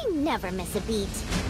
I never miss a beat.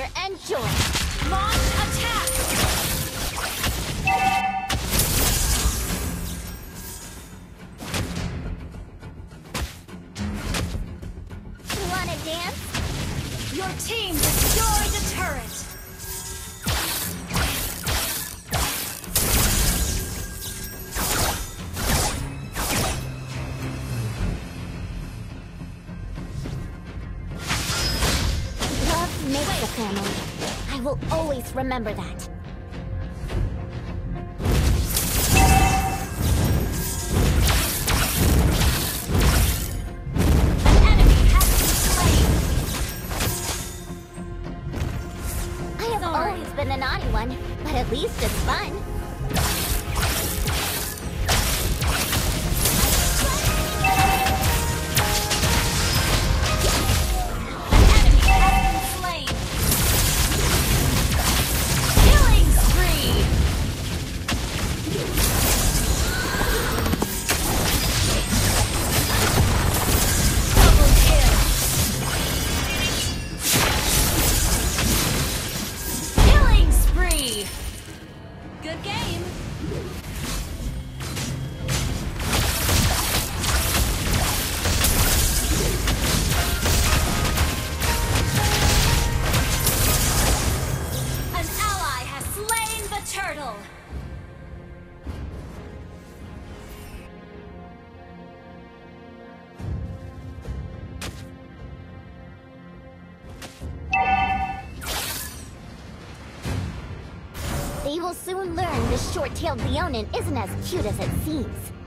pleasure and joy. Launch Remember that. I have always been the naughty one, but at least it's fun. They will soon learn this short-tailed Leonin isn't as cute as it seems.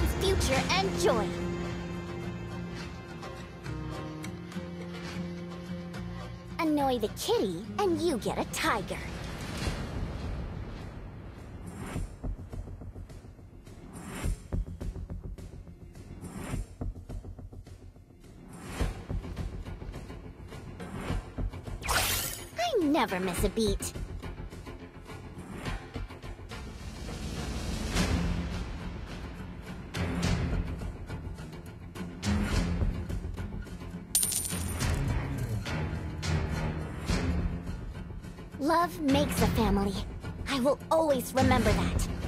Raven's future and joy. Annoy the kitty, and you get a tiger. I never miss a beat. Love makes a family. I will always remember that.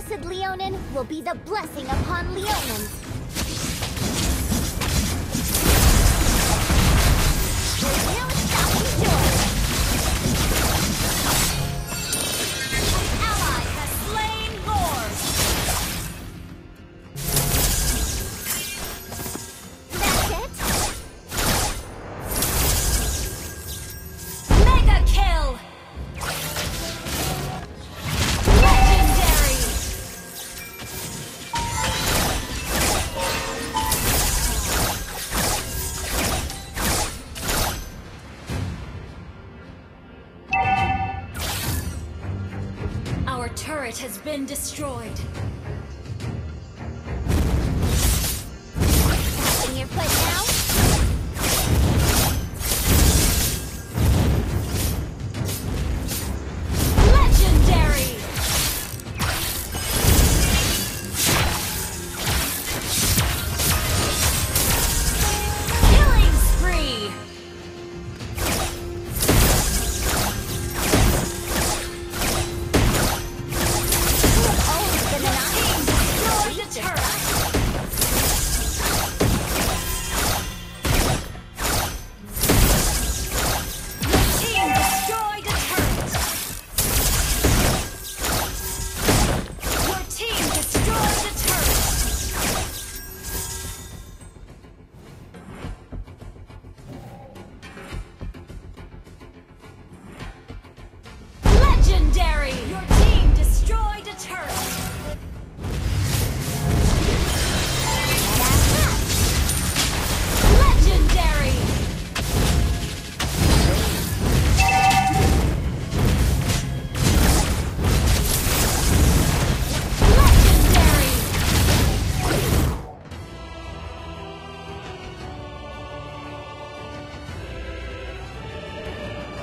Blessed Leonin will be the blessing upon Leonin. Destroyed.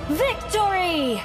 Victory!